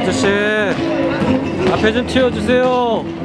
아저씨 앞에 좀 치워주세요